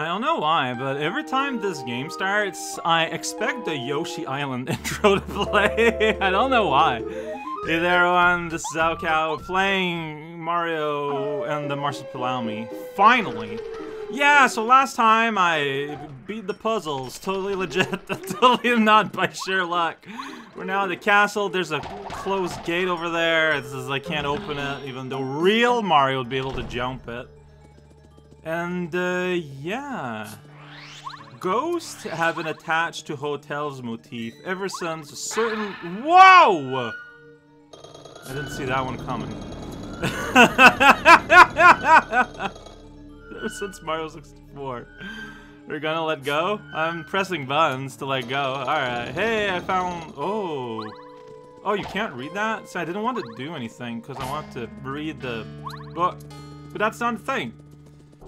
I don't know why, but every time this game starts, I expect the Yoshi Island intro to play. I don't know why. Hey there, everyone. This is raocow playing Mario and the Marsupilami. Finally! Yeah, so last time I beat the puzzles. Totally legit. totally not by sheer luck. We're now at the castle. There's a closed gate over there. This is I can't open it, even though real Mario would be able to jump it. And, uh, yeah. Ghosts have been attached to hotels motif ever since a certain- Whoa! I didn't see that one coming. ever since Mario 64. We're gonna let go? I'm pressing buttons to let go. Alright. Hey, I found- Oh. Oh, you can't read that? So I didn't want to do anything because I want to read the book. But that's not a thing.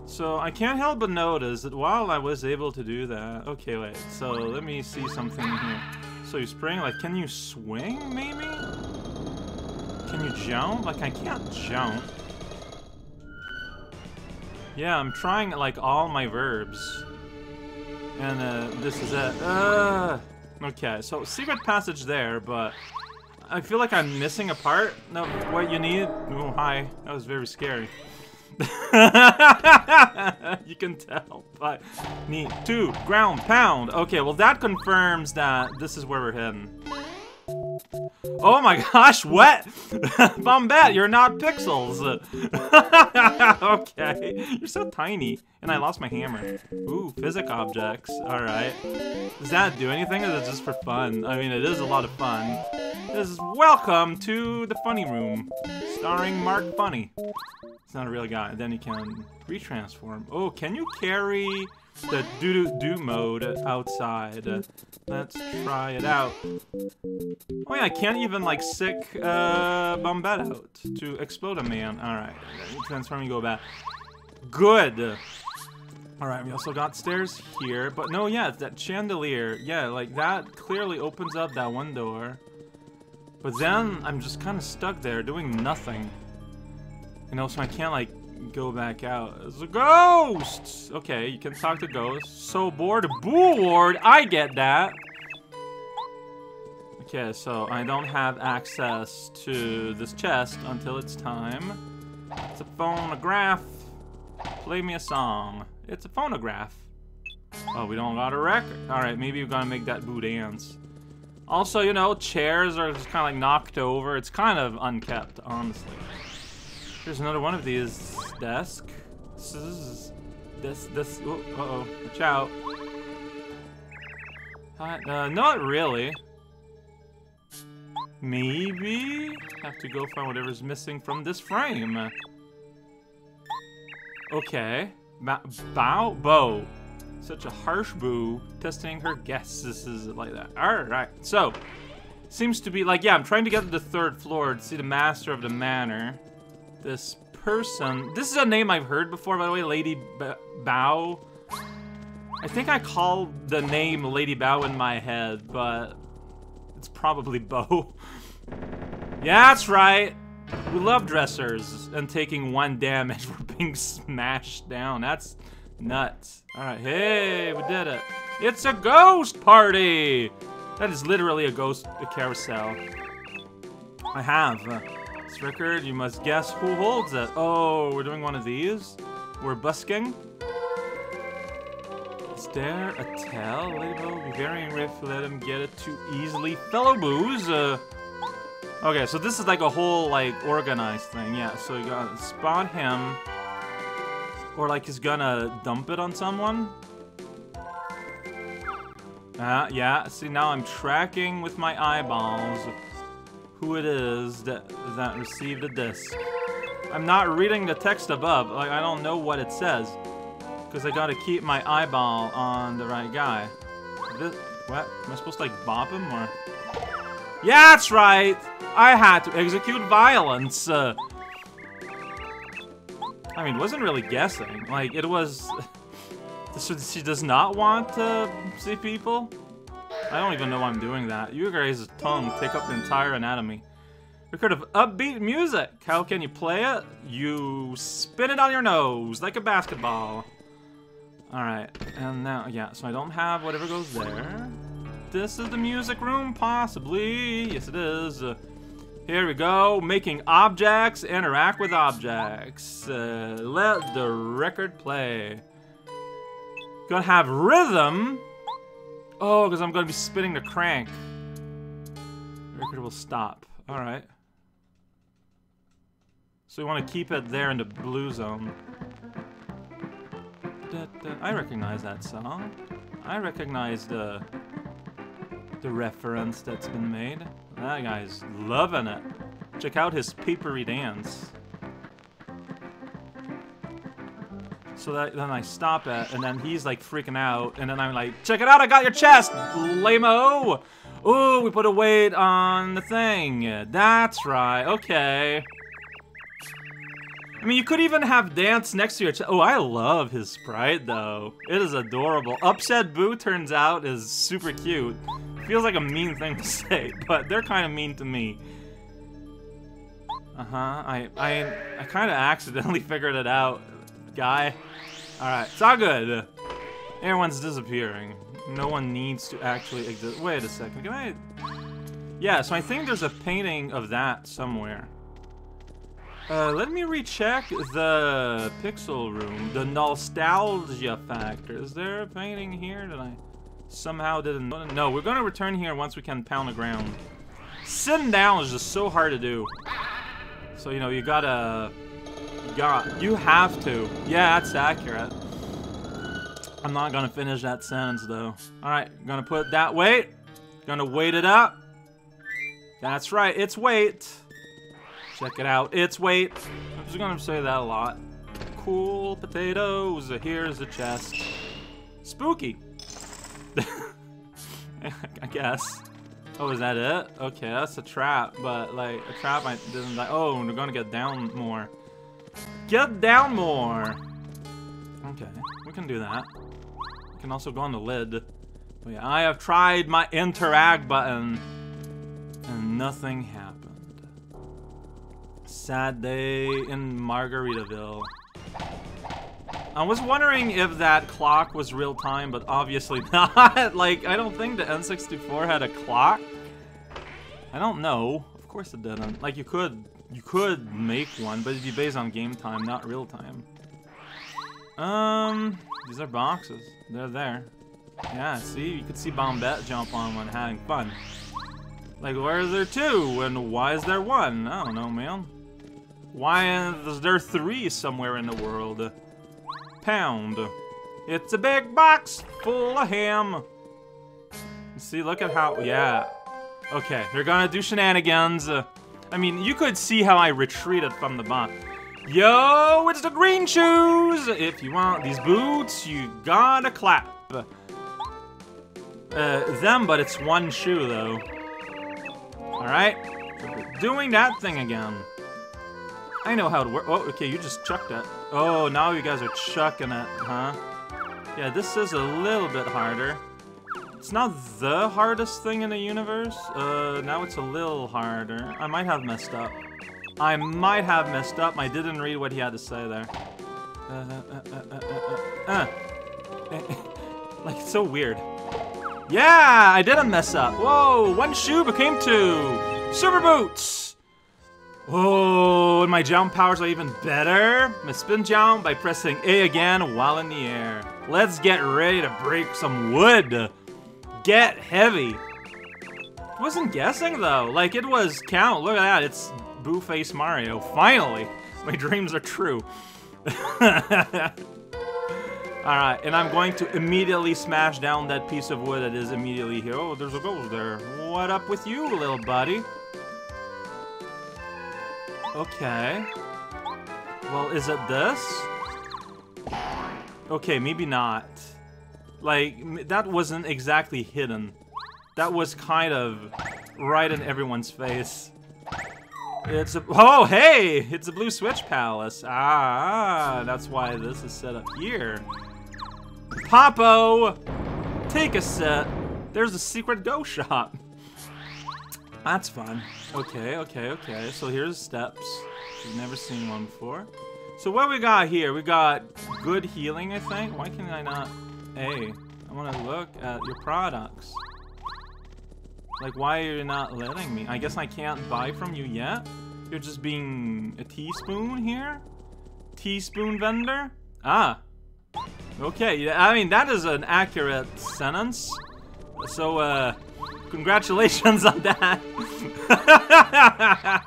So I can't help but notice that while I was able to do that... Okay, wait. So let me see something here. So you spring, like, can you swing, maybe? Can you jump? Like, I can't jump. Yeah, I'm trying, like, all my verbs. And, uh, this is it. Uh, okay, so secret passage there, but... I feel like I'm missing a part of what you need. Oh, hi. That was very scary. you can tell, but need two ground pound. Okay, well that confirms that this is where we're heading. Oh my gosh, what? Bombette, you're not pixels. okay, you're so tiny. And I lost my hammer. Ooh, physic objects. Alright. Does that do anything or is it just for fun? I mean, it is a lot of fun. This is welcome to the funny room, starring Mark Funny. It's not a real guy. Then you can retransform. Oh, can you carry the do-do-do mode outside? Let's try it out. Oh yeah, I can't even like sick uh, Bombette out to explode a man. Alright, transforming go back. Good! Alright, we also got stairs here, but no, yeah, it's that chandelier. Yeah, like that clearly opens up that one door. But then I'm just kind of stuck there doing nothing. And also I can't like go back out. It's a ghost! Okay, you can talk to ghosts. So bored. Bored! I get that! Okay, so I don't have access to this chest until it's time. It's a phonograph. Play me a song. It's a phonograph. Oh, we don't got a record. Alright, maybe we gotta make that boo dance. Also, you know, chairs are just kind of like knocked over. It's kind of unkept, honestly. Here's another one of these desk. This is this this. Oh, uh oh, watch out. Uh, not really. Maybe have to go find whatever's missing from this frame. Okay, ba bow bow. Such a harsh boo, testing her guesses like that. All right, so seems to be like yeah. I'm trying to get to the third floor to see the master of the manor this person. This is a name I've heard before, by the way, Lady B Bow. I think I called the name Lady Bow in my head, but it's probably Bo. yeah, that's right. We love dressers and taking one damage for being smashed down. That's nuts. All right, hey, we did it. It's a ghost party. That is literally a ghost a carousel. I have. Uh, this record, you must guess who holds it. Oh, we're doing one of these? We're busking? Is there a tell? Ladybug if you let him get it too easily. Fellow boos! Uh, okay, so this is like a whole, like, organized thing. Yeah, so you gotta spot him. Or like he's gonna dump it on someone. Uh, yeah, see now I'm tracking with my eyeballs who it is that that received a disc. I'm not reading the text above. Like I don't know what it says, because I gotta keep my eyeball on the right guy. This, what? Am I supposed to like bop him or? Yeah, that's right. I had to execute violence. Uh, I mean, wasn't really guessing. Like it was. She does not want to see people. I don't even know why I'm doing that. You guys' tongue take up the entire anatomy. Record of upbeat music. How can you play it? You spin it on your nose like a basketball. Alright, and now, yeah, so I don't have whatever goes there. This is the music room, possibly. Yes, it is. Uh, here we go, making objects interact with objects. Uh, let the record play. Gonna have rhythm. Oh, because I'm gonna be spinning the crank. Record will stop. Alright. So we want to keep it there in the blue zone. Da, da. I recognize that song. I recognize the the reference that's been made. That guy's loving it. Check out his papery dance. So that, then I stop it, and then he's like freaking out, and then I'm like, check it out, I got your chest, lame-o! Ooh, we put a weight on the thing. That's right, okay. I mean, you could even have dance next to your chest. Oh, I love his sprite, though. It is adorable. Upset Boo, turns out, is super cute. Feels like a mean thing to say, but they're kind of mean to me. Uh-huh. I I I kind of accidentally figured it out, guy. All right, it's all good. Everyone's disappearing. No one needs to actually exist. Wait a second. Can I? Yeah. So I think there's a painting of that somewhere. Uh, let me recheck the pixel room, the nostalgia factor. Is there a painting here that I somehow didn't No, we're gonna return here once we can pound the ground. Sitting down is just so hard to do. So, you know, you gotta... You. You have to. Yeah, that's accurate. I'm not gonna finish that sentence, though. Alright, gonna put that weight. Gonna weight it up. That's right, it's weight. Check it out, it's weight. I'm just gonna say that a lot. Cool potatoes. Here's a chest. Spooky. I guess. Oh, is that it? Okay, that's a trap, but like a trap I didn't like. Oh, we're gonna get down more. Get down more. Okay, we can do that. We can also go on the lid. But yeah, I have tried my interact button, and nothing happened. Sad day in Margaritaville. I was wondering if that clock was real time, but obviously not. like, I don't think the N64 had a clock. I don't know. Of course it didn't. Like, you could you could make one, but it'd be based on game time, not real time. Um, these are boxes. They're there. Yeah, see? You could see Bombette jump on one having fun. Like, where is there two? And why is there one? I don't know, man. Why is there three somewhere in the world? pound. It's a big box full of ham. See, look at how, yeah. Okay, they're gonna do shenanigans. I mean, you could see how I retreated from the bomb. Yo, it's the green shoes! If you want these boots, you gotta clap. Uh, them, but it's one shoe, though. Alright, doing that thing again. I know how to work. Oh, okay, you just chucked it. Oh, now you guys are chucking it, huh? Yeah, this is a little bit harder. It's not the hardest thing in the universe. Uh, now it's a little harder. I might have messed up. I might have messed up. I didn't read what he had to say there. Uh, uh, uh, like, it's so weird. Yeah, I didn't mess up. Whoa, one shoe became two. Super boots. Whoa, and my jump powers are even better. My spin jump by pressing A again while in the air. Let's get ready to break some wood. Get heavy. Wasn't guessing though. Like it was count. Look at that. It's Boo Face Mario. Finally, my dreams are true. Alright, and I'm going to immediately smash down that piece of wood that is immediately here. Oh, there's a gold there. What up with you, little buddy? Okay. Well, is it this? Okay, maybe not. Like, that wasn't exactly hidden. That was kind of right in everyone's face. It's a- Oh, hey! It's a Blue Switch Palace. Ah, that's why this is set up here. Popo! Take a set. There's a secret go shop. That's fun. Okay, okay, okay. So here's steps. We've never seen one before. So what we got here? We got good healing, I think. Why can I not... Hey, I want to look at your products. Like, why are you not letting me? I guess I can't buy from you yet? You're just being a teaspoon here? Teaspoon vendor? Ah. Okay, I mean, that is an accurate sentence. So, uh, congratulations on that.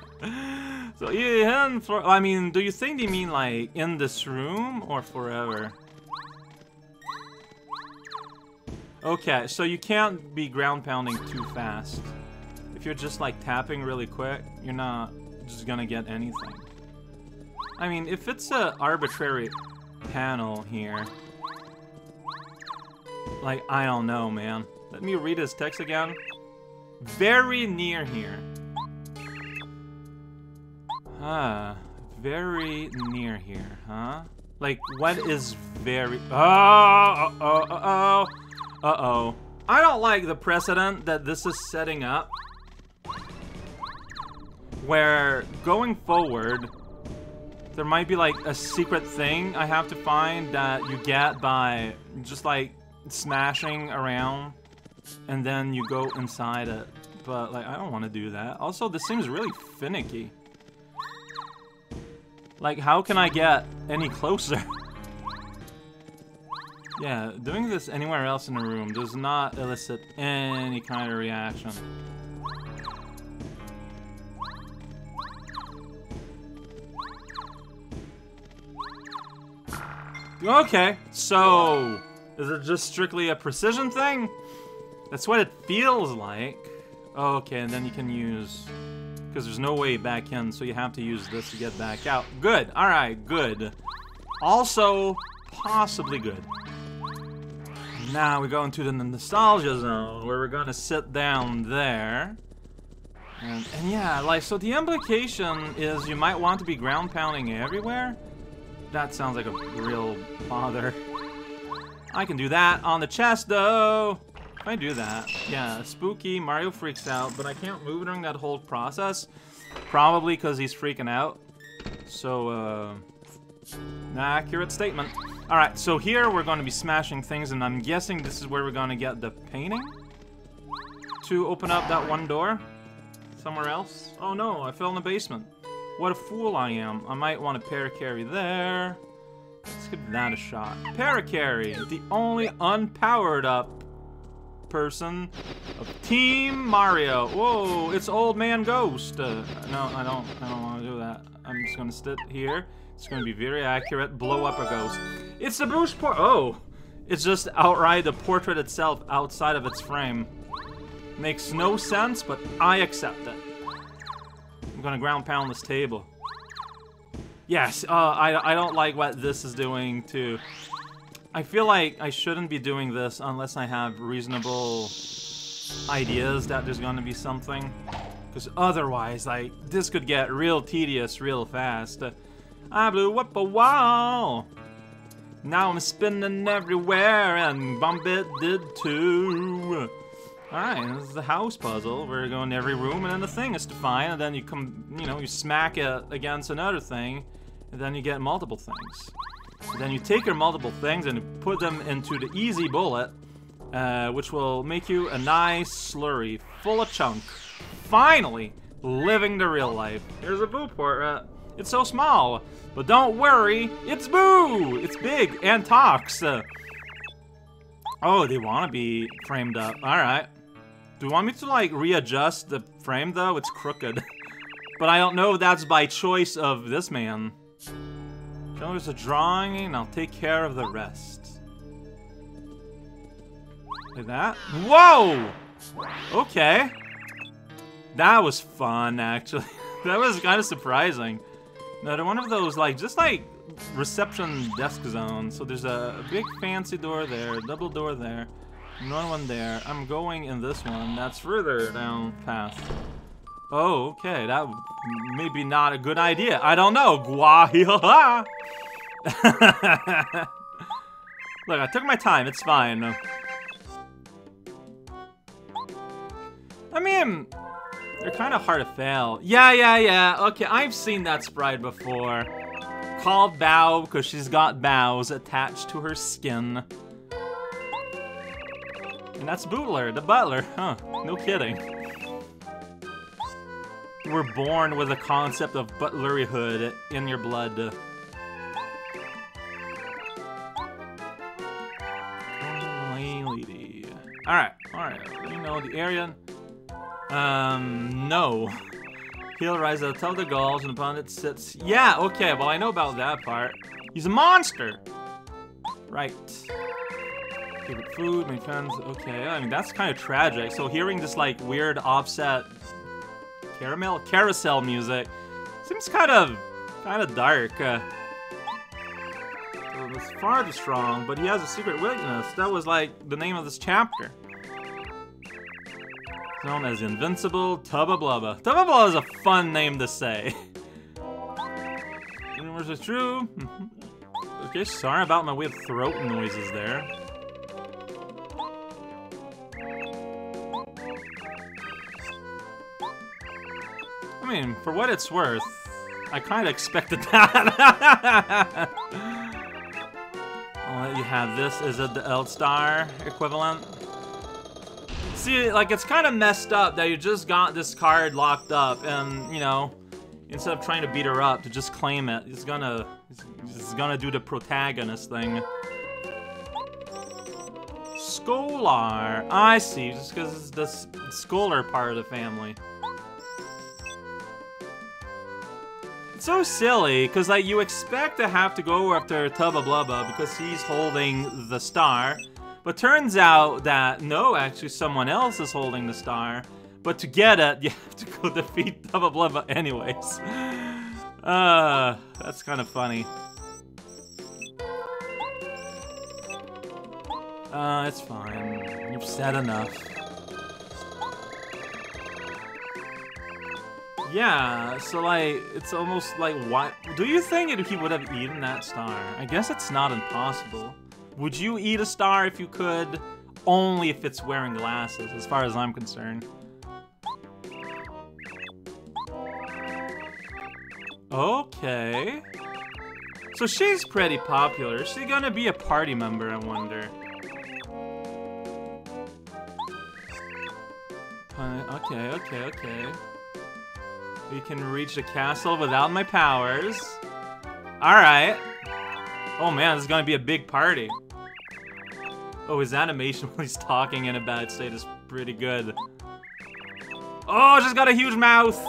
so, yeah, for, I mean, do you think they mean, like, in this room or forever? Okay, so you can't be ground pounding too fast. If you're just, like, tapping really quick, you're not just gonna get anything. I mean, if it's an arbitrary panel here, like, I don't know, man. Let me read his text again. Very near here. Ah, very near here, huh? Like, what is very... Oh, uh-oh, uh-oh, uh-oh. I don't like the precedent that this is setting up. Where, going forward, there might be, like, a secret thing I have to find that you get by just, like, smashing around and then you go inside it. But, like, I don't want to do that. Also, this seems really finicky. Like, how can I get any closer? yeah, doing this anywhere else in the room does not elicit any kind of reaction. Okay, so... Is it just strictly a precision thing? That's what it feels like. Okay, and then you can use... Because there's no way back in, so you have to use this to get back out. Good, alright, good. Also, possibly good. Now we go into the nostalgia zone, where we're gonna sit down there. And, and yeah, like, so the implication is you might want to be ground pounding everywhere. That sounds like a real bother. I can do that on the chest, though. If I do that, yeah, spooky, Mario freaks out, but I can't move during that whole process. Probably because he's freaking out. So, uh, an accurate statement. Alright, so here we're going to be smashing things, and I'm guessing this is where we're going to get the painting? To open up that one door? Somewhere else? Oh no, I fell in the basement. What a fool I am. I might want to Parakarry there. Let's give that a shot. Parakarry, the only unpowered up person of Team Mario. Whoa, it's Old Man Ghost. Uh, no, I don't. I don't want to do that. I'm just gonna sit here. It's gonna be very accurate. Blow up a ghost. It's the boost Port. Oh, it's just outright the portrait itself outside of its frame. Makes no sense, but I accept it. I'm gonna ground pound this table. Yes, uh, I, I don't like what this is doing too. I feel like I shouldn't be doing this unless I have reasonable ideas that there's gonna be something. Because otherwise, like, this could get real tedious real fast. I blew up a wall. Now I'm spinning everywhere, and Bombette did too. Alright, this is the house puzzle. We're going to every room, and then the thing is to find, and then you come, you know, you smack it against another thing, and then you get multiple things. And then you take your multiple things and put them into the easy bullet, uh, which will make you a nice slurry full of chunk. Finally, living the real life. Here's a Boo portrait. It's so small, but don't worry, it's Boo! It's big and talks. Uh, oh, they want to be framed up. Alright. Do you want me to, like, readjust the frame, though? It's crooked. but I don't know if that's by choice of this man. Show us a drawing, and I'll take care of the rest. Like that? Whoa! Okay. That was fun, actually. that was kind of surprising. No, they're one of those, like, just like reception desk zones. So there's a, big fancy door there, double door there, another one there. I'm going in this one. That's further down path. Oh, okay. That may be not a good idea. I don't know. Gua Look, I took my time. It's fine. I mean, they're kind of hard to fail. Yeah, yeah, yeah. Okay, I've seen that sprite before. called Bow because she's got bows attached to her skin. And that's Bootler, the butler. Huh, no kidding. We're born with the concept of butleryhood in your blood. Alright, alright. You know the area. Um, no. He'll rise top of the gulch and upon it sits. Yeah, okay, well, I know about that part. He's a monster! Right. Favorite food, my friends. Okay, I mean, that's kind of tragic. So hearing this, like, weird offset caramel carousel music seems kind of kind of dark. Uh, it's far too strong, but he has a secret weakness. That was like the name of this chapter. Known as Invincible Tubba Blubba. Tubba Blubba is a fun name to say. Rumors are true. okay, sorry about my weird throat noises there. I mean, for what it's worth, I kind of expected that. I'll let you have this. Is it the L-Star equivalent? See, like, it's kind of messed up that you just got this card locked up and, you know, instead of trying to beat her up, to just claim it, he's gonna, he's gonna do the protagonist thing. Scholar. I see, just because it's the scholar part of the family. It's so silly, because like you expect to have to go after Tubba Blubba because he's holding the star, but turns out that no, actually someone else is holding the star. But to get it, you have to go defeat Tubba Blubba anyways. Uh, that's kind of funny. Uh, it's fine. You've said enough. Yeah, so like, it's almost like, what? Do you think he would have eaten that star? I guess it's not impossible. Would you eat a star if you could? Only if it's wearing glasses, as far as I'm concerned. Okay. So she's pretty popular. Is she gonna be a party member, I wonder? Uh, okay, okay, okay. We can reach the castle without my powers. Alright. Oh man, this is gonna be a big party. Oh, his animation when he's talking in a bad state is pretty good. Oh, she's got a huge mouth!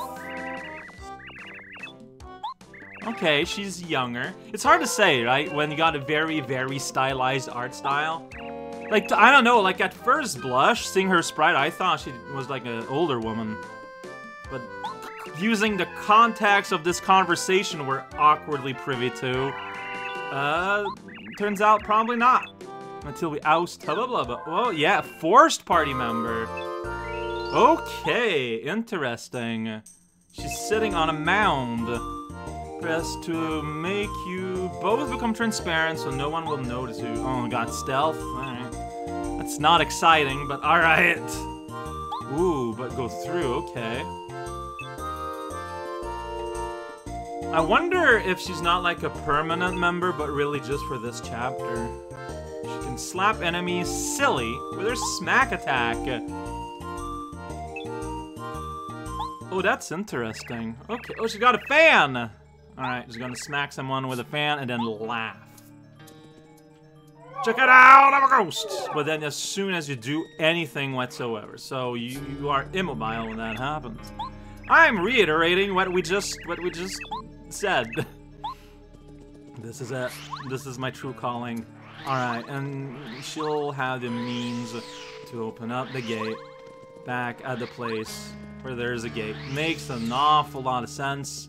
Okay, she's younger. It's hard to say, right? When you got a very, very stylized art style. Like, I don't know, like at first blush, seeing her sprite, I thought she was like an older woman. But using the context of this conversation we're awkwardly privy to. Uh, turns out probably not. Until we oust blah blah blah. Well, yeah, forced party member. Okay, interesting. She's sitting on a mound. Press to make you both become transparent so no one will notice you. Oh, got stealth? Alright. That's not exciting, but alright. Ooh, but go through, okay. I wonder if she's not like a permanent member, but really just for this chapter. Can slap enemies silly with her smack attack. Oh, that's interesting. Okay, oh, she got a fan! Alright, she's gonna smack someone with a fan and then laugh. Check it out, I'm a ghost! But then as soon as you do anything whatsoever, so you, you are immobile when that happens. I'm reiterating what we just what we just said. This is it. This is my true calling. Alright, and she'll have the means to open up the gate back at the place where there's a gate. Makes an awful lot of sense.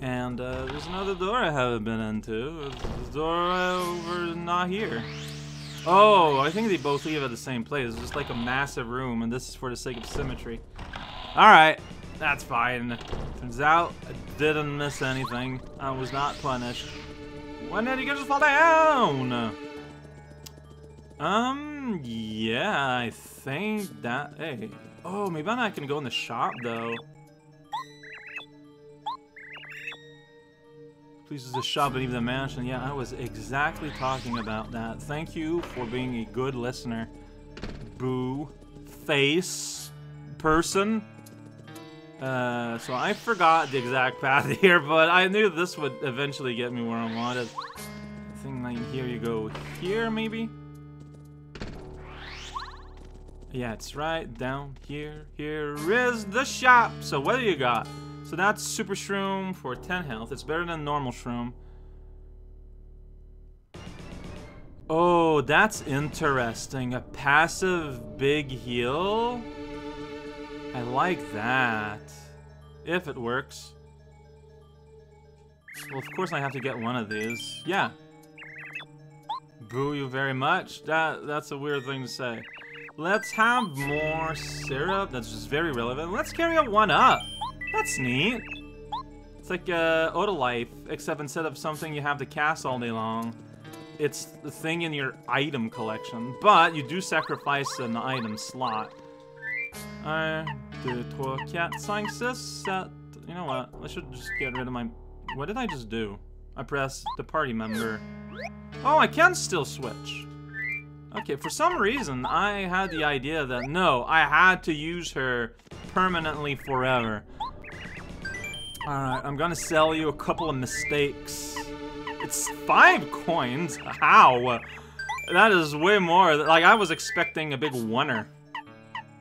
And uh, there's another door I haven't been into. A door over not here. Oh, I think they both leave at the same place. It's just like a massive room, and this is for the sake of symmetry. Alright, that's fine. Turns out I didn't miss anything. I was not punished. When did he just fall down? Um, yeah, I think that... Hey. Oh, maybe I'm not gonna go in the shop, though. Please use the shop and even the mansion. Yeah, I was exactly talking about that. Thank you for being a good listener. Boo. Face. Person. Uh, so I forgot the exact path here, but I knew this would eventually get me where I wanted. I think like here you go here, maybe? Yeah, it's right down here. Here is the shop. So what do you got? So that's Super Shroom for 10 health. It's better than normal Shroom. Oh, that's interesting. A passive big heal? I like that. If it works. Well, of course I have to get one of these. Yeah. Boo you very much. That That's a weird thing to say. Let's have more syrup. That's just very relevant. Let's carry a one up. That's neat. It's like uh, Odalife, except instead of something you have to cast all day long, it's the thing in your item collection. But you do sacrifice an item slot. 1, 2, 3, 4, 5, 6, 7. You know what? I should just get rid of my... What did I just do? I pressed the party member. Oh, I can still switch. Okay, for some reason, I had the idea that, no, I had to use her permanently forever. Alright, I'm gonna sell you a couple of mistakes. It's five coins? How? That is way more. Like, I was expecting a big winner.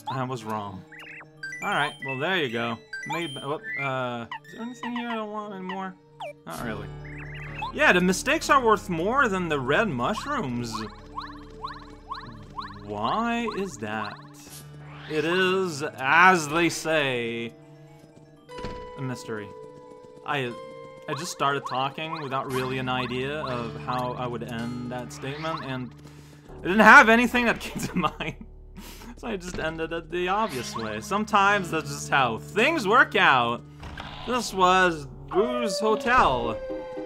I was wrong. Alright, well, there you go. Made, uh, is there anything here I don't want anymore? Not really. Yeah, the mistakes are worth more than the red mushrooms. Why is that? It is, as they say, a mystery. I I just started talking without really an idea of how I would end that statement, and I didn't have anything that came to mind. so I just ended it the obvious way. Sometimes that's just how things work out. This was Boo's Hotel.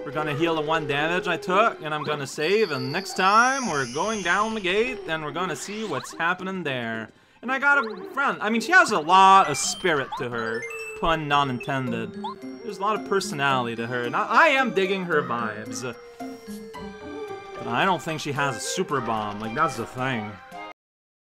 We're gonna heal the one damage I took, and I'm gonna save, and next time we're going down the gate, and we're gonna see what's happening there. And I got a friend. I mean, she has a lot of spirit to her. Pun non-intended. There's a lot of personality to her, and I, I am digging her vibes. But I don't think she has a super bomb. Like, that's the thing.